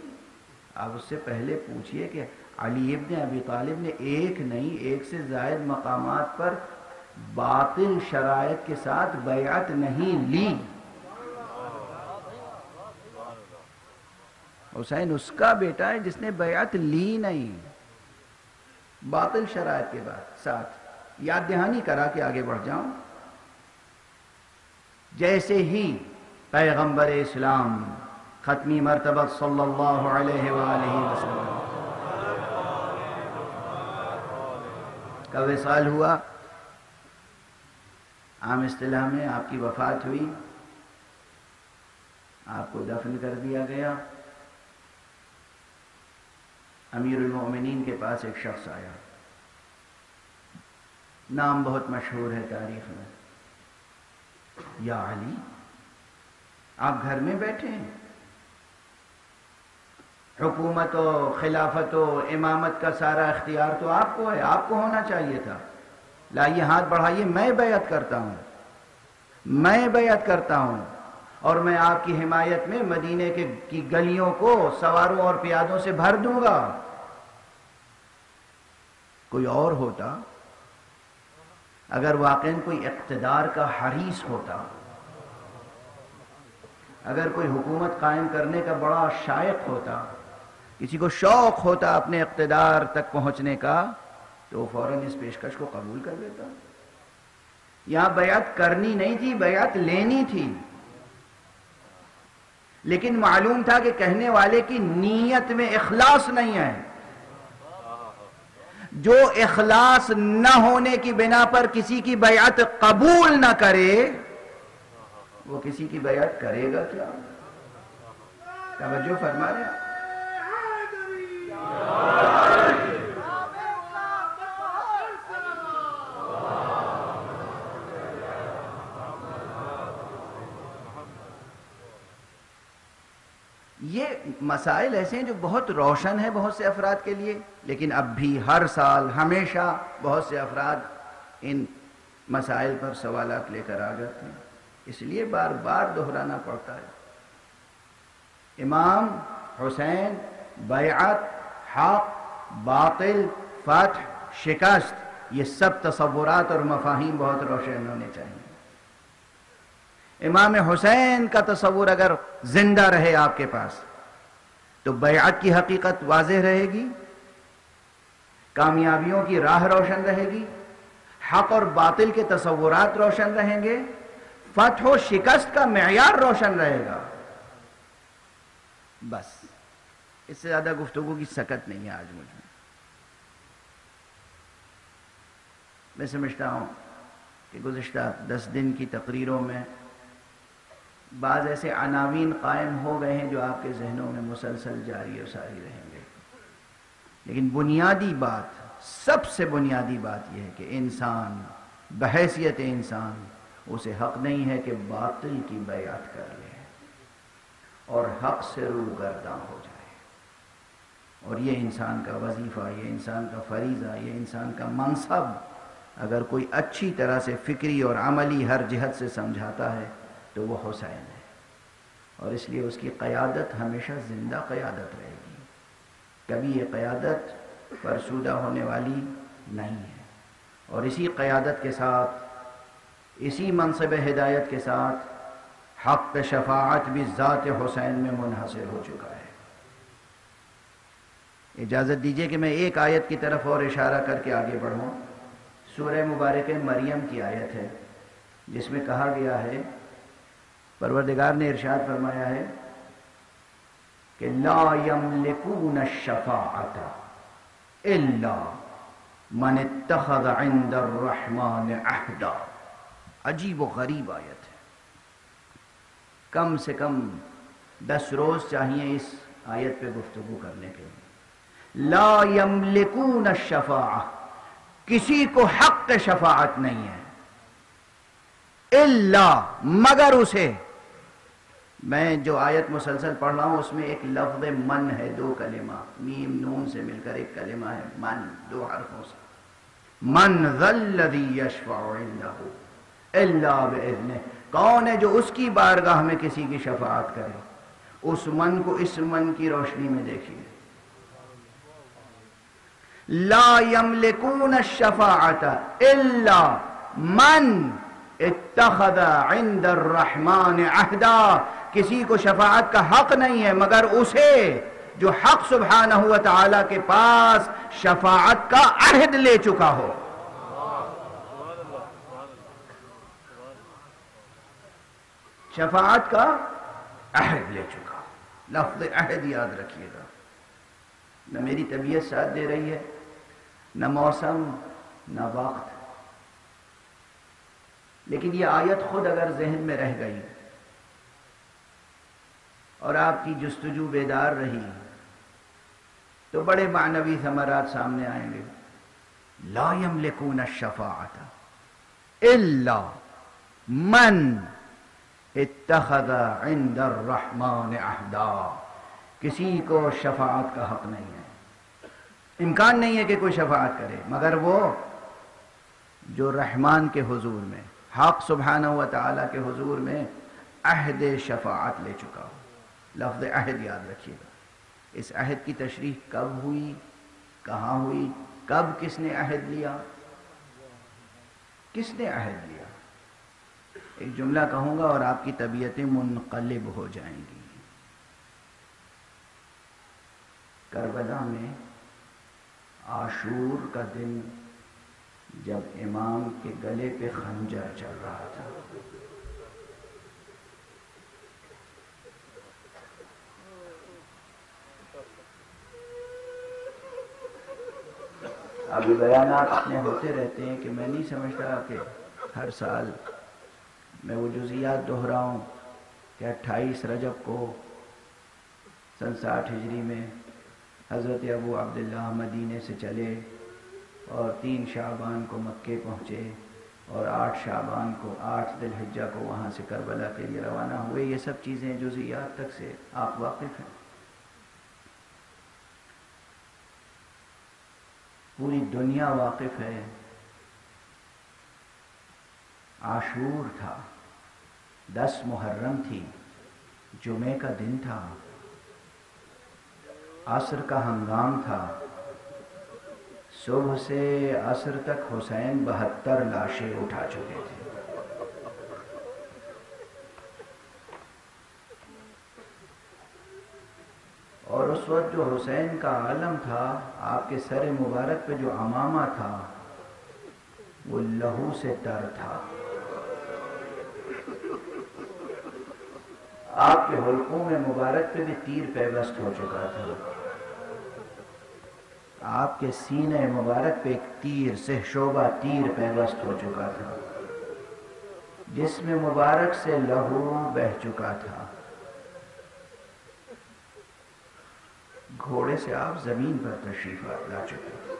آپ اس سے پہلے پوچھئے کہ علی ابن ابی طالب نے ایک نہیں، ایک سے زائد مقامات پر باطل شرائط کے ساتھ بیعت نہیں لی۔ حسین، اس کا بیٹا ہے جس نے بیعت لی نہیں۔ باطل شرائط کے بعد، ساتھ۔ یاد دہانی کرا کے آگے بڑھ جاؤں۔ جیسے ہی پیغمبر اسلام ختمی مرتبہ صلی اللہ علیہ وآلہ وسلم کا وصال ہوا؟ عام اصطلاح میں آپ کی وفات ہوئی، آپ کو دفن کر دیا گیا۔ امیر المؤمنین کے پاس ایک شخص آیا۔ نام بہت مشہور ہے تاریخ میں۔ یا علی، آپ گھر میں بیٹھے ہیں؟ حکومت و خلافت و امامت کا سارا اختیار تو آپ کو ہے، آپ کو ہونا چاہیے تھا۔ لائیے ہاتھ بڑھائیے، میں بیعت کرتا ہوں۔ میں بیعت کرتا ہوں۔ اور میں آپ کی حمایت میں مدینے کے کی گلیوں کو سواروں اور پیادوں سے بھر دوں گا۔ کوئی اور ہوتا؟ اگر واقع کوئی اقتدار کا حریص ہوتا۔ اگر کوئی حکومت قائم کرنے کا بڑا شائق ہوتا۔ کسی کو شوق ہوتا اپنے اقتدار تک پہنچنے کا، تو وہ فوراً اس پیشکش کو قبول کر لیتا۔ یہاں بیعت کرنی نہیں تھی، بیعت لینی تھی۔ لیکن معلوم تھا کہ کہنے والے کی نیت میں اخلاص نہیں ہے۔ جو اخلاص نہ ہونے کی بنا پر کسی کی بیعت قبول نہ کرے، وہ کسی کی بیعت کرے گا کیا؟ توجہ فرما رہے یہ مسائل ایسے ہیں جو بہت روشن ہیں بہت سے افراد کے لیے، لیکن اب بھی ہر سال ہمیشہ بہت سے افراد ان مسائل پر سوالات لے کر آ جاتے ہیں۔ اس لیے بار بار دہرانا پڑتا ہے۔ امام حسین بیعت حق، باطل، فتح، شکست، یہ سب تصورات اور مفاہیم بہت روشن ہونے چاہیے۔ امام حسین کا تصور اگر زندہ رہے آپ کے پاس، تو بیعت کی حقیقت واضح رہے گی، کامیابیوں کی راہ روشن رہے گی، حق اور باطل کے تصورات روشن رہیں گے، فتح و شکست کا معیار روشن رہے گا۔ بس۔ اس سے زیادہ گفتگو کی سکت نہیں ہے آج مجھ میں۔ میں سمجھتا ہوں کہ گزشتہ دس دن کی تقریروں میں بعض ایسے عناوین قائم ہو گئے ہیں جو آپ کے ذہنوں میں مسلسل جاری اور ساری رہیں گے۔ لیکن بنیادی بات، سب سے بنیادی بات یہ ہے کہ انسان، بحیثیت انسان، اسے حق نہیں ہے کہ باطل کی بیعت کر لے اور حق سے رو گرداں ہو جائے۔ اور یہ انسان کا وظیفہ، یہ انسان کا فریضہ، یہ انسان کا منصب اگر کوئی اچھی طرح سے فکری اور عملی ہر جہت سے سمجھاتا ہے تو وہ حسین ہے۔ اور اس لیے اس کی قیادت ہمیشہ زندہ قیادت رہے گی۔ کبھی یہ قیادت فرسودہ ہونے والی نہیں ہے۔ اور اسی قیادت کے ساتھ، اسی منصب ہدایت کے ساتھ حق شفاعت بھی ذات حسین میں منحصر ہو چکا ہے۔ اجازت دیجیے کہ میں ایک آیت کی طرف اور اشارہ کر کے آگے بڑھوں۔ سورہ مبارک مریم کی آیت ہے، جس میں کہا گیا ہے، پروردگار نے ارشاد فرمایا ہے کہ لا یملکون الشفاعت الا من اتخذ عند الرحمن عہدا۔ عجیب و غریب آیت ہے۔ کم سے کم دس روز چاہیے اس آیت پہ گفتگو کرنے کے لیے۔ لا یملکون الشفاعت کسی کو حق شفاعت نہیں ہے۔ اللہ مگر اسے۔ میں جو آیت مسلسل پڑھ رہا ہوں، اس میں ایک لفظ من ہے، دو کلمہ۔ میم، نون سے مل کر ایک کلمہ ہے، من، دو حرفوں سے۔ من ذلذی یشفع اللہ بإذنہ کون ہے جو اس کی بارگاہ میں کسی کی شفاعت کرے؟ اس من کو اس من کی روشنی میں دیکھیے۔ لا يملكون الشفاعة إلا من اتخذ عند الرحمن عہدا کسی کو شفاعت کا حق نہیں ہے، مگر اسے جو حق سبحانہ و تعالی کے پاس شفاعت کا عہد لے چکا ہو۔ شفاعت کا عہد لے چکا۔ لفظ عہد یاد رکھیے گا۔ نہ میری طبیعت ساتھ دے رہی ہے نہ موسم، نہ وقت۔ لیکن یہ آیت خود اگر ذہن میں رہ گئی اور آپ کی جستجو بیدار رہی، تو بڑے معنوی ثمرات سامنے آئیں گے۔ لا يملكون الشفاعت الا من اتخذ عند الرحمن احدا کسی کو شفاعت کا حق نہیں ہے۔ امکان نہیں ہے کہ کوئی شفاعت کرے، مگر وہ جو رحمان کے حضور میں، حق سبحانہ و تعالیٰ کے حضور میں عہد شفاعت لے چکا ہو۔ لفظ عہد یاد رکھیے گا۔ اس عہد کی تشریح کب ہوئی؟ کہاں ہوئی؟ کب کس نے عہد لیا؟ کس نے عہد لیا؟ ایک جملہ کہوں گا اور آپ کی طبیعتیں منقلب ہو جائیں گی۔ کربلا میں عاشور کا دن جب امام کے گلے پہ خنجر چل رہا تھا۔ ابھی بیانات اتنے ہوتے رہتے ہیں کہ میں نہیں سمجھتا کہ ہر سال میں وہ جزیات دہراؤں کہ اٹھائیس رجب کو سن ساٹھ ہجری میں حضرت ابو عبداللہ مدینے سے چلے اور تین شعبان کو مکے پہنچے اور آٹھ شعبان کو آٹھ دل حجہ کو وہاں سے کربلا کے لیے روانہ ہوئے۔ یہ سب چیزیں جزیات تک سے آپ واقف ہیں۔ پوری دنیا واقف ہے۔ عاشور تھا۔ دس محرم تھی۔ جمعے کا دن تھا۔ عصر کا ہنگام تھا۔ صبح سے عصر تک حسین بہتر لاشیں اٹھا چکے تھے۔ اور اس وقت جو حسین کا عالم تھا، آپ کے سر مبارک پہ جو امامہ تھا، وہ لہو سے تر تھا۔ آپ کے حلقوں میں مبارک پہ بھی تیر پیوست ہو چکا تھا۔ آپ کے سینے مبارک پہ ایک تیر سے شعبہ تیر پیوست ہو چکا تھا۔ جس میں مبارک سے لہو بہ چکا تھا۔ گھوڑے سے آپ زمین پر تشریف لا چکے۔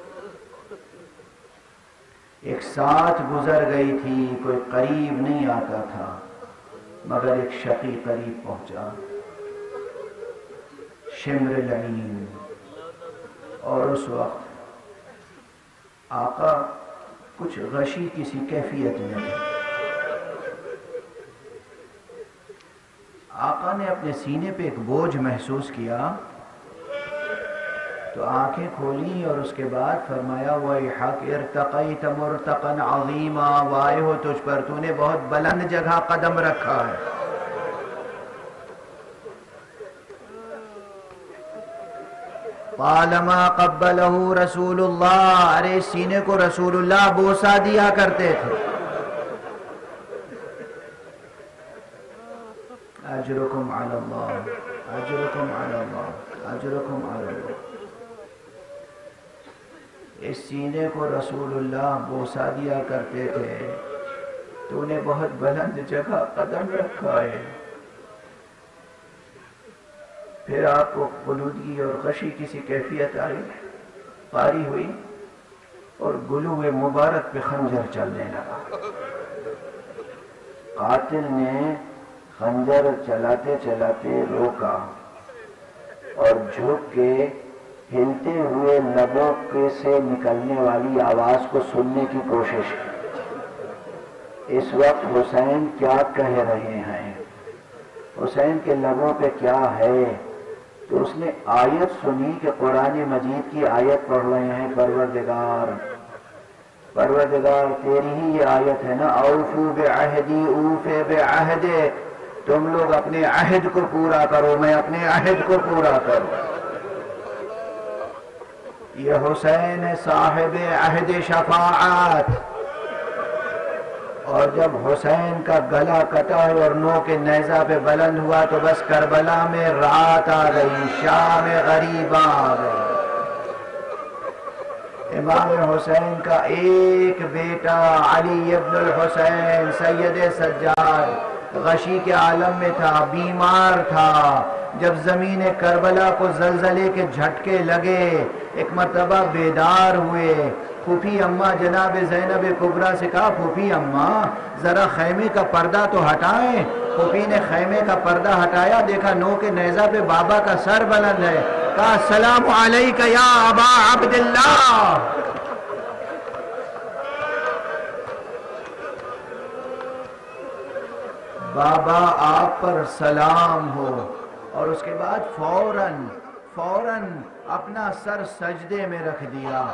ایک ساتھ گزر گئی تھی، کوئی قریب نہیں آتا تھا۔ مگر ایک شقی قریب پہنچا۔ شمر لعین اور اس وقت آقا کچھ غشی کسی کیفیت میں تھے۔ آقا نے اپنے سینے پہ ایک بوجھ محسوس کیا۔ تو آنکھیں کھولی اور اس کے بعد فرمایا وَيْحَقْ اِرْتَقَيْتَ مُرْتَقًا عَظِيمًا وائے ہو تجھ پر، تو نے بہت بلند جگہ قدم رکھا ہے۔ پالما قبلہ رسول اللہ۔ ارے، سینے کو رسول اللہ بوسا دیا کرتے تھے۔ اجرکم علی اللہ، اجرکم علی اللہ، اجرکم علی اللہ۔ اس سینے کو رسول اللہ بوسا دیا کرتے تھے۔ تو نے بہت بلند جگہ قدم رکھا ہے۔ پھر آپ کو قلودگی اور غشی کسی کیفیت آئی؟ پاری ہوئی اور گلو مبارک پہ خنجر چلنے لگا۔ قاتل نے خنجر چلاتے چلاتے روکا اور جھک کے ہلتے ہوئے لبوں کے سے نکلنے والی آواز کو سننے کی کوشش کی۔ اس وقت حسین کیا کہہ رہے ہیں؟ حسین کے لبوں پہ کیا ہے؟ تو اس نے آیت سنی کہ قرآن مجید کی آیت پڑھ رہے ہیں، پروردگار۔ پروردگار، تیری ہی یہ آیت ہے نا؟ اوفو بے عہدی اوف بے عہد تم لوگ اپنے عہد کو پورا کرو، میں اپنے عہد کو پورا کروں۔ یہ حسین صاحب عہد شفاعت. اور جب حسین کا گلا کٹا اور نو کے نیزہ پہ بلند ہوا تو بس کربلا میں رات آ گئی، شام غریب آ گئی۔ امام حسین کا ایک بیٹا علی ابن الحسین سید سجاد غشی کے عالم میں تھا، بیمار تھا۔ جب زمین کربلا کو زلزلے کے جھٹکے لگے، ایک مرتبہ بیدار ہوئے۔ پھوپھی اماں جناب زینب کبرا سے کہا، پھوپھی اماں، ذرا خیمے کا پردہ تو ہٹائیں۔ پھوپھی نے خیمے کا پردہ ہٹایا، دیکھا نو کے نیزہ پہ بابا کا سر بلند ہے۔ کہا سلام علیکہ یا ابا عبداللہ۔ بابا آپ پر سلام ہو۔ اور اس کے بعد فوراً فوراً اپنا سر سجدے میں رکھ دیا۔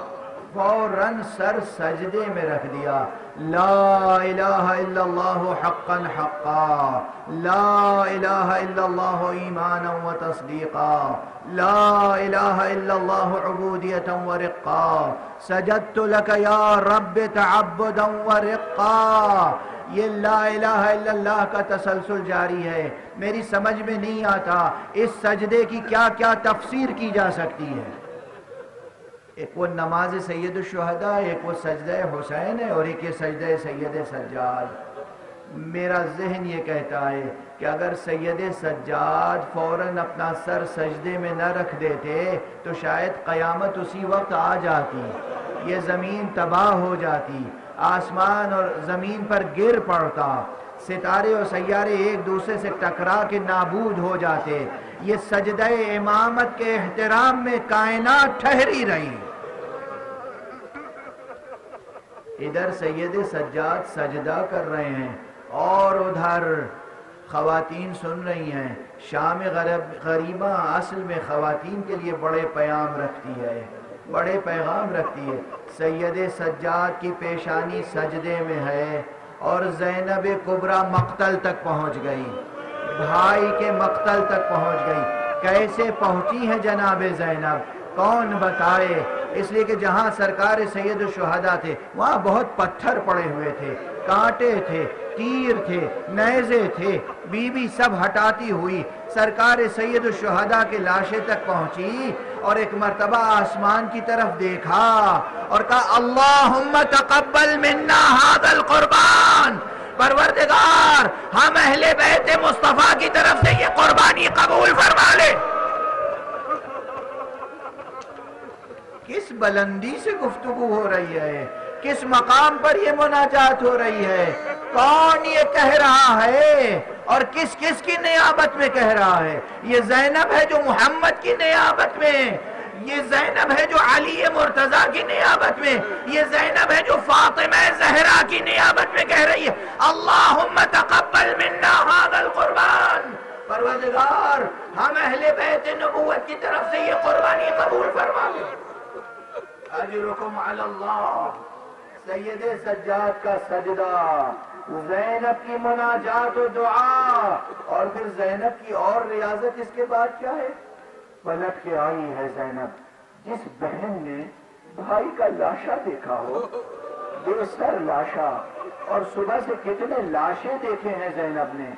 فوراً سر سجدے میں رکھ دیا۔ لا الہ الا اللہ حقا حقا۔ لا الہ الا اللہ ایمانا و تصدیقا۔ لا الہ الا اللہ عبودیتا و رقا۔ سجدت لک یا رب تعبدا و رقا۔ یہ لا الہ الا اللہ کا تسلسل جاری ہے۔ میری سمجھ میں نہیں آتا اس سجدے کی کیا کیا تفسیر کی جا سکتی ہے۔ ایک وہ نماز سید الشہدہ ایک وہ سجدہ حسین ہے اور ایک یہ سجدہ سید سجاد۔ میرا ذہن یہ کہتا ہے کہ اگر سید سجاد فوراً اپنا سر سجدے میں نہ رکھ دیتے تو شاید قیامت اسی وقت آ جاتی، یہ زمین تباہ ہو جاتی۔ آسمان اور زمین پر گر پڑتا۔ ستارے اور سیارے ایک دوسرے سے ٹکرا کے نابود ہو جاتے۔ یہ سجدہ امامت کے احترام میں کائنات ٹھہری رہی۔ ادھر سید سجاد سجدہ کر رہے ہیں اور ادھر خواتین سن رہی ہیں۔ شام غریبہ اصل میں خواتین کے لیے بڑے پیام رکھتی ہے۔ بڑے پیغام رکھتی ہے۔ سید سجاد کی پیشانی سجدے میں ہے اور زینب کبرا مقتل تک پہنچ گئی۔ بھائی کے مقتل تک پہنچ گئی۔ کیسے پہنچی ہے جناب زینب؟ کون بتائے؟ اس لیے کہ جہاں سرکار سید الشہدہ تھے، وہاں بہت پتھر پڑے ہوئے تھے، کانٹے تھے، تیر تھے، نیزے تھے بی بی سب ہٹاتی ہوئی۔ سرکار سید الشہدہ کے لاشے تک پہنچی۔ اور ایک مرتبہ آسمان کی طرف دیکھا اور کہا، اللہم تقبل منا هذا القربان. پروردگار، ہم اہل بیت مصطفیٰ کی طرف سے یہ قربانی قبول فرما لے کس بلندی سے گفتگو ہو رہی ہے؟ کس مقام پر یہ مناجات ہو رہی ہے؟ کون یہ کہہ رہا ہے؟ اور کس کس کی نیابت میں کہہ رہا ہے؟ یہ زینب ہے جو محمد کی نیابت میں، یہ زینب ہے جو علی مرتضی کی نیابت میں، یہ زینب ہے جو فاطمہ زہرہ کی نیابت میں کہہ رہی ہے۔ اللہم تقبل منا هذا القربان۔ پروردگار، ہم اہل بیت نبوت کی طرف سے یہ قربانی قبول فرما لیں اجرکم علی اللہ، سید سجاد کا سجدہ۔ زینب کی مناجات و دعا۔ اور پھر زینب کی اور ریاضت اس کے بعد کیا ہے؟ پلٹ کے آئی ہے زینب، جس بہن نے بھائی کا لاشا دیکھا ہو۔ بے سر لاشا۔ اور صبح سے کتنے لاشیں دیکھے ہیں زینب نے۔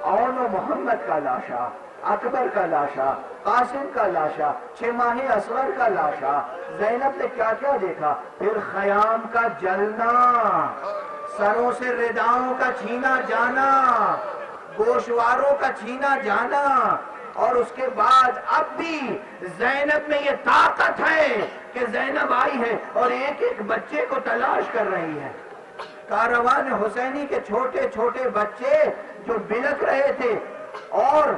اون و محمد کا لاشا، اکبر کا لاشا، قاسم کا لاشا، چھ ماہی اصغر کا لاشا۔ زینب نے کیا کیا دیکھا؟ پھر خیام کا جلنا۔ سروں سے رداؤں کا چھینا جانا، گوشواروں کا چھینا جانا، اور اس کے بعد اب بھی زینب میں یہ طاقت ہے کہ زینب آئی ہے اور ایک ایک بچے کو تلاش کر رہی ہے۔ کاروان حسینی کے چھوٹے چھوٹے بچے جو بلک رہے تھے اور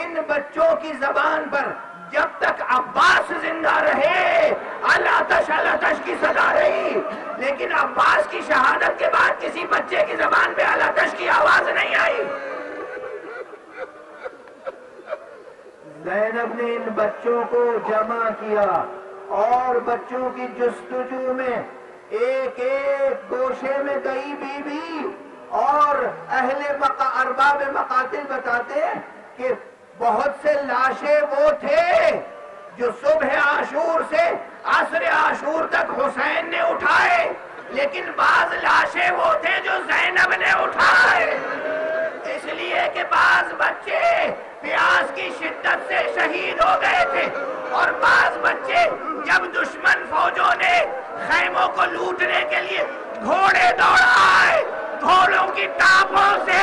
ان بچوں کی زبان پر جب تک عباس زندہ رہے، اللہ تش اللہ تش کی صدا رہی۔ لیکن عباس کی شہادت کے بعد کسی بچے کی زبان پہ اللہ تش کی آواز نہیں آئی۔ زینب نے ان بچوں کو جمع کیا اور بچوں کی جستجو میں ایک ایک گوشے میں گئی بی بی اور اہل ارباب مقاتل بتاتے کہ بہت سے لاشیں وہ تھے جو صبح عاشور سے عصر عاشور تک حسین نے اٹھائے، لیکن بعض لاشیں وہ تھے جو زینب نے اٹھائے۔ اس لیے کہ بعض بچے پیاس کی شدت سے شہید ہو گئے تھے، اور بعض بچے جب دشمن فوجوں نے خیموں کو لوٹنے کے لیے گھوڑے دوڑائے، گھوڑوں کی ٹاپوں سے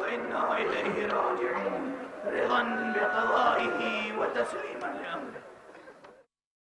وإنا إليه راجعون. رضا بقضائه وتسليمه